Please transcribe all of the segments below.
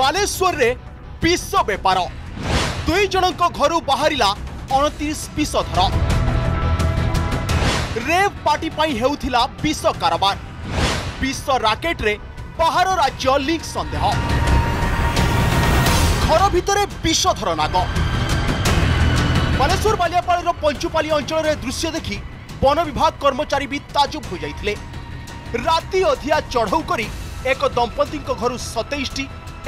ବାଲେଶ୍ୱରରେ ବିଷ ବେପାର ଦୁଇ ଜଣଙ୍କ ଘରୁ ବାହାରିଲା ଅଣତିରିଶ ବିଷଧର ରେଭ୍ ପାର୍ଟି ପାଇଁ ହେଉଥିଲା ବିଷ କାରବାର ବିଷ ରାକେଟରେ ବାହାର ରାଜ୍ୟ ଲିଙ୍କ୍ ସନ୍ଦେହ ଘର ଭିତରେ ବିଷଧର ନାଗ ବାଲେଶ୍ୱର ବାଲିଆପାଳର ପଞ୍ଚୁପାଲି ଅଞ୍ଚଳରେ ଦୃଶ୍ୟ ଦେଖି ବନ ବିଭାଗ କର୍ମଚାରୀ ବି ତାଜୁବ ହୋଇଯାଇଥିଲେ ରାତି ଅଧିଆ ଚଢ଼ଉ କରି ଏକ ଦମ୍ପତିଙ୍କ ଘରୁ ସତେଇଶଟି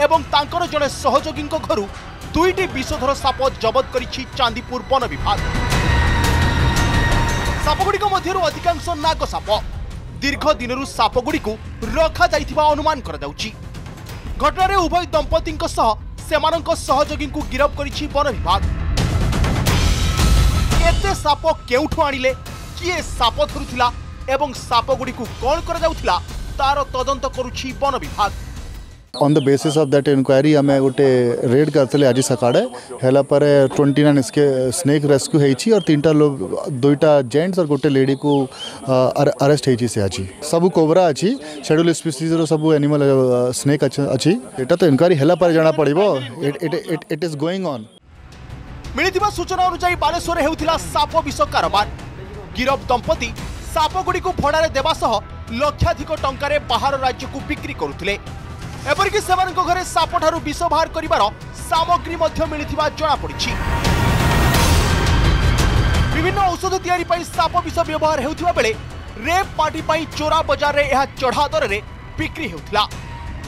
এবং তাঁর জনে সহযোগী ঘরু দুইটি বিষধর সাপ জবত করেছি চাঁদিপুর বন বিভাগ সাপগুড়ি মধ্যে অধিকাংশ নাগ সাপ দীর্ঘ দিনর সাপগুড়ি যাই অনুমান করা ঘটনার উভয় দম্পতি সহযোগী গিরফ করেছি বন বিভাগ এতে সাপ কেউঠ আনলে কি সাপ ধরু এবং সাপগুড়ি কণ করা তার তদন্ত করুছি বন বিভাগ on the basis of that inquiry आम गोटे रेड करते आज सकाड़े हेलापर ट्वेंटी नाइन स्नेक रेस्क्यू हो तीन लोग दुईटा जेन्ट्स और गोटे लेडी को आरेस्ट होती से आज सब कोबरा अच्छी सेड्यूल स्पीसीज सब एनिमल स्नेक अच्छी यहाँ तो इनक्वारी हेलापर जना पड़ इट इज गोईंग ऑन ମିଳିଥିବା ସୂଚନା ଅନୁଯାୟୀ ବାଲେଶ୍ୱରରେ ହେଉଥିଲା ସାପ ବିଷ କାରବାର ଗିରଫ ଦମ୍ପତି ସାପଗୁଡ଼ିକୁ ଭଡ଼ାରେ ଦେବା ସହ ଲକ୍ଷାଧିକ ଟଙ୍କାରେ ବାହାର ରାଜ୍ୟକୁ ବିକ୍ରି କରୁଥିଲେ এপরিকি সেমানক ঘরে সাপঠার বিষ বাহার করিবার সামগ্রী মধ্য মিলিথিবা জনাপড়িছি বিভিন্ন ঔষধ তৈরি পাই সাপ বিষ ব্যবহার হেউথিবা বেলে রেপ পার্টি পাই চোরা বজারে এহা চড়া দরে বিক্রি হেউথিলা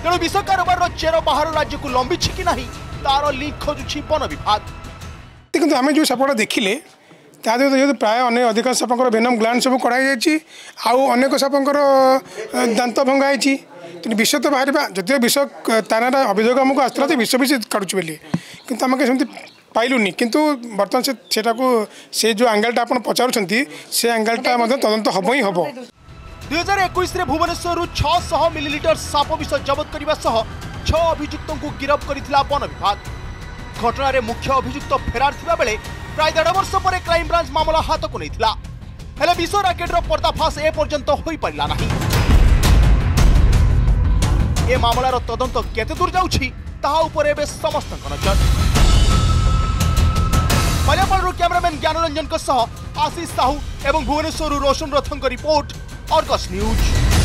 তেণু বিষ কারবারর চের বাহার রাজ্যকু লম্বিছি কি নাহি তার লিঙ্ক খোঁজুছি বন বিভাগ কিন্তু আমি যে সাপটা দেখিলে তা ଦେହରେ ଯେହେତୁ ପ୍ରାୟ ଅନେକ ଅଧିକାଂଶ ସାପଙ୍କର ଭେନମ୍ ଗ୍ଲାଣ୍ଡ ସବୁ କଢ଼ାଯାଇଛି ଆଉ ଅନେକ ସାପଙ୍କର ଦାନ୍ତ ଭଙ୍ଗା ହେଇଛି কিন্তু ବିଷ ତ ବାହାରିବା ଯଦିଓ ବିଷ ତା ନାଁରେ ଅଭିଯୋଗ ଆମକୁ ଆସିଥିଲା ଯେ ବିଷ ବି ସେ କାଢ଼ୁଛି ବୋଲି କିନ୍ତୁ ଆମେ ସେମିତି ପାଇଲୁନି କିନ୍ତୁ ବର୍ତ୍ତମାନ ସେ ସେଟାକୁ ସେ ଯେଉଁ ଆଙ୍ଗେଲଟା ଆପଣ ପଚାରୁଛନ୍ତି ସେ ଆଙ୍ଗେଲଟା ମଧ୍ୟ ତଦନ୍ତ ହେବ ହିଁ ହେବ ଦୁଇ ହଜାର ଏକୋଇଶରେ ଭୁବନେଶ୍ୱରରୁ ଛଅଶହ ମିଲିଲିଟର ସାପ ବିଷ ଜବତ କରିବା ସହ ଛଅ ଅଭିଯୁକ୍ତଙ୍କୁ ଗିରଫ କରିଥିଲା ବନ ବିଭାଗ ଘଟଣାରେ ମୁଖ୍ୟ ଅଭିଯୁକ୍ତ ଫେରାର ଥିବାବେଳେ ପ୍ରାୟ ଦେଢ଼ ବର୍ଷ ପରେ କ୍ରାଇମବ୍ରାଞ୍ଚ ମାମଲା ହାତକୁ ନେଇଥିଲା ହେଲେ ବିଷ ରାକେଟର ପର୍ଦ୍ଦାଫାଶ ଏପର୍ଯ୍ୟନ୍ତ ହୋଇପାରିଲା ନାହିଁ এ মামলার তদন্ত কেতে দূর যাচ্ছি তাহা উপরে এবে সমস্ত নজর পালিয়াপাড়ু ক্যামেরাম্যান জ্ঞানরঞ্জন আশিষ সাহু এবং ভুবনেশ্বর রোশন রথঙ্ক রিপোর্ট অর্গস নিউজ